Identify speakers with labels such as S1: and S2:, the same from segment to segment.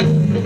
S1: you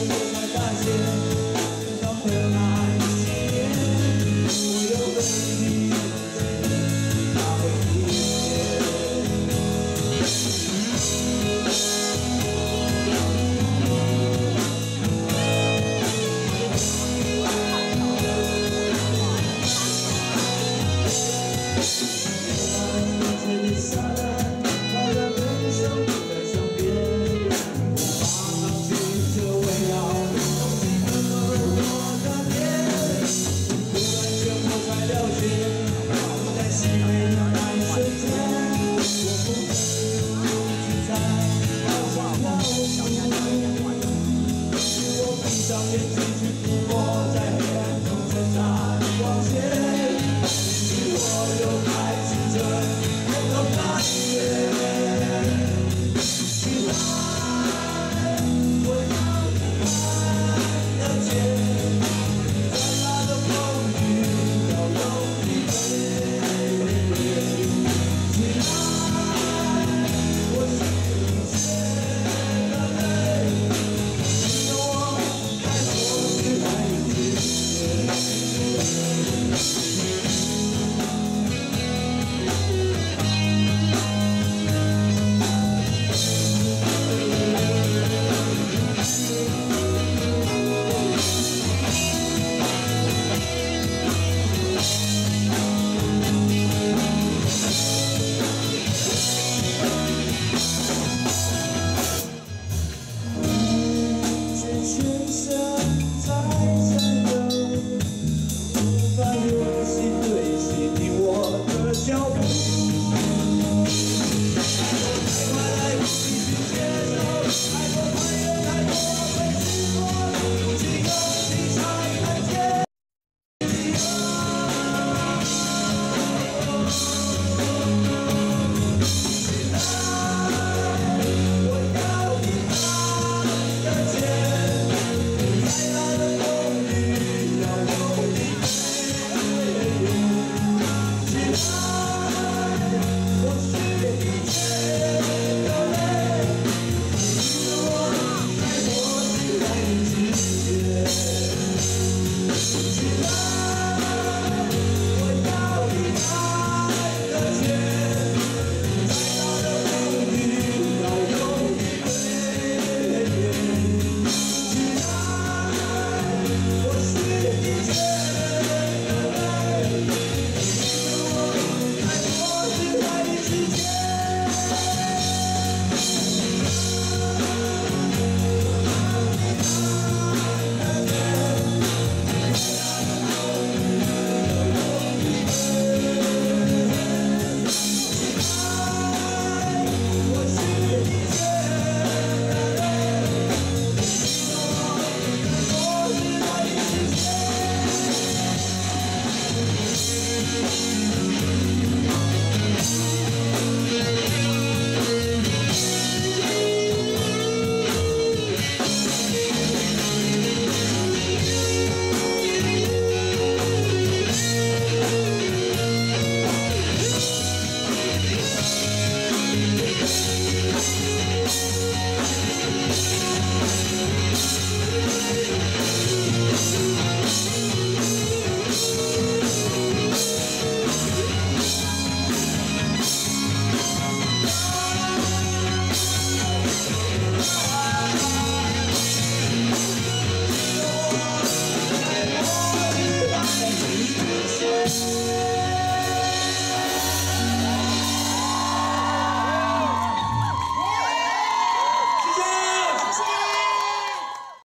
S1: 我才发现，直到后来。